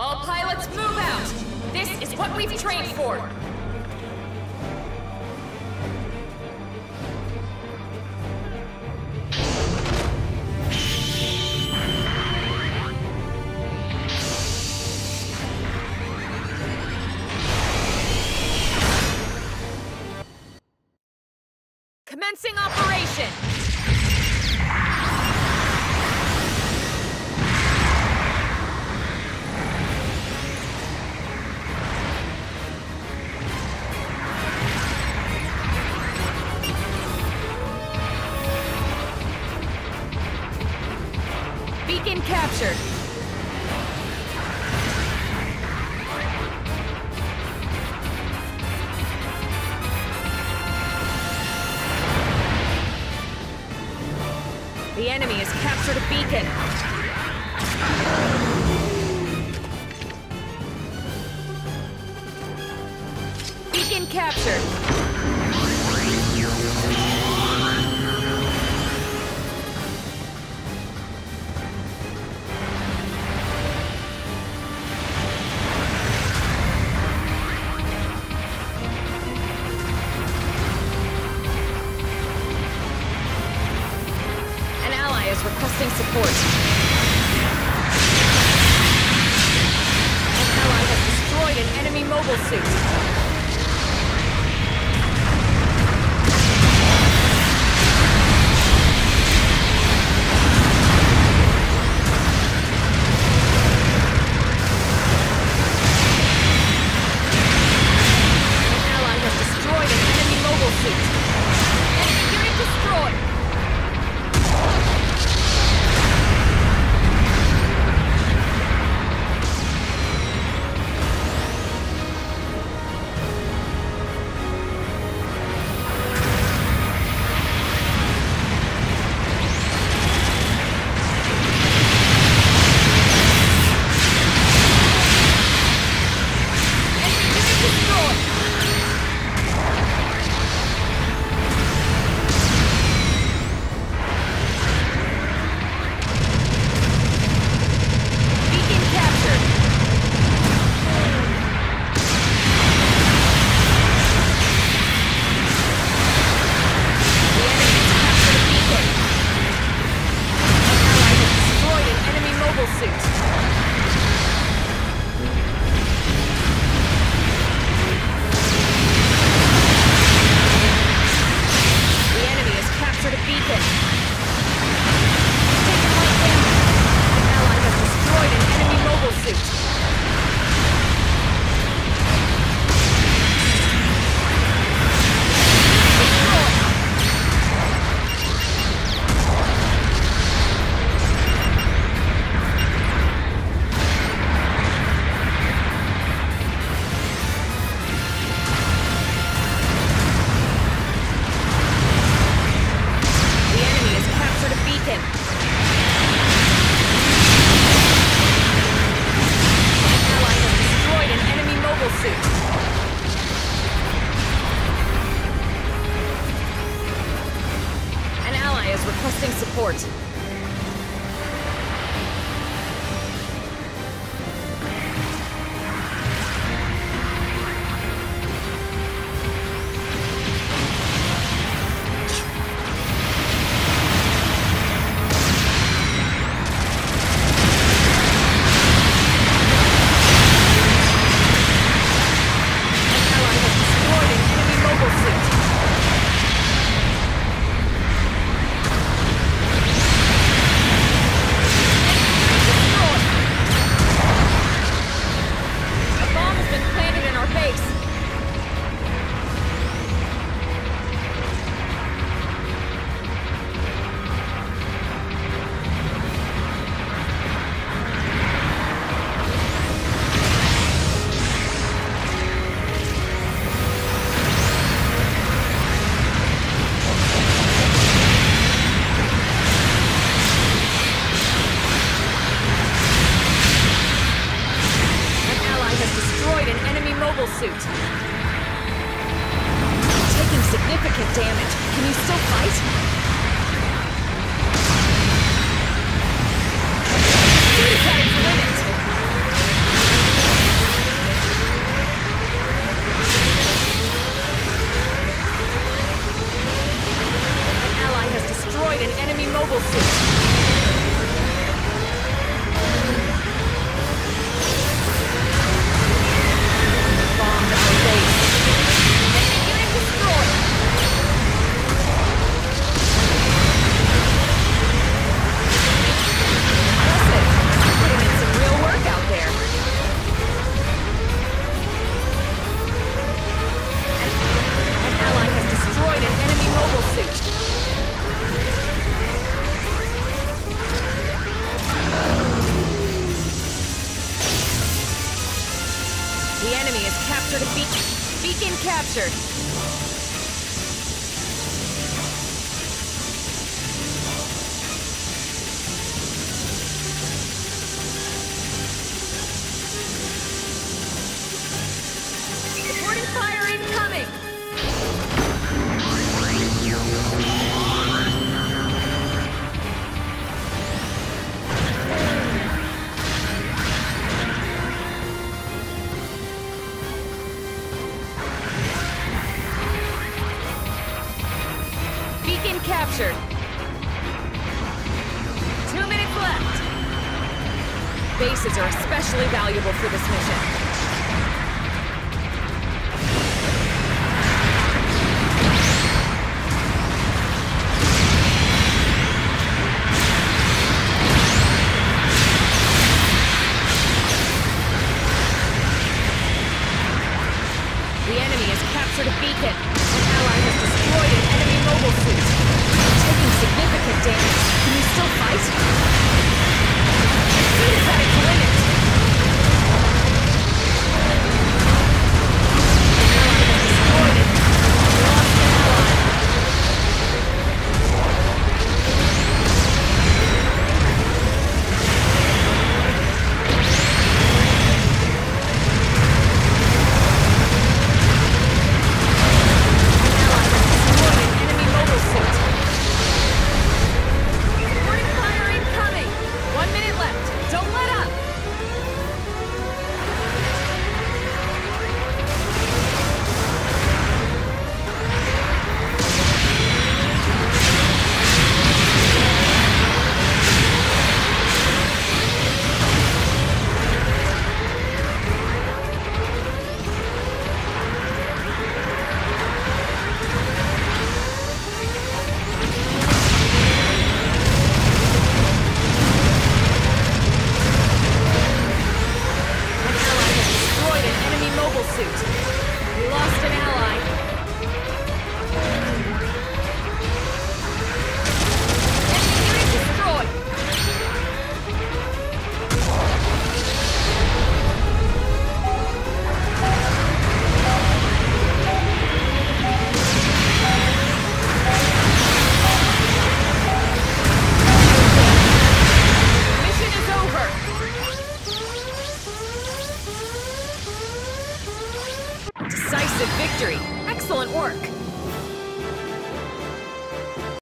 All pilots move out! This is what we've trained for! Commencing operation! to Beacon. Beacon captured. significant damage. Can you still fight? mobile suit. Captured. Bases are especially valuable for this mission.